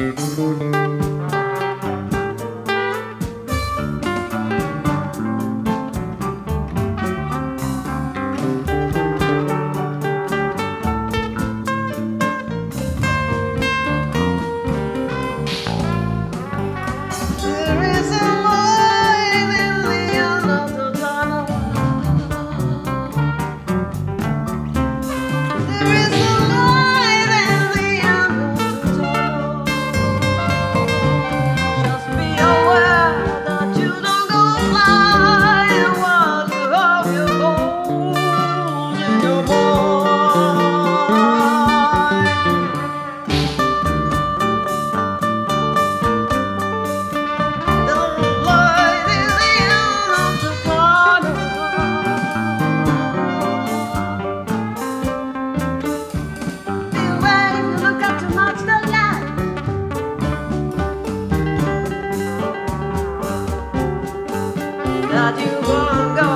Música that you won't go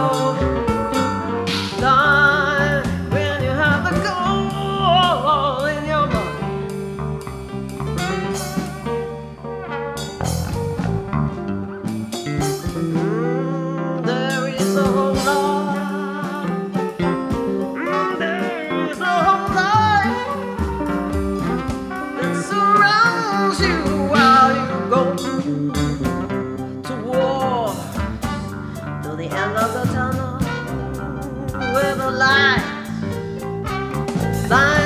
another tunnel with the lights, Find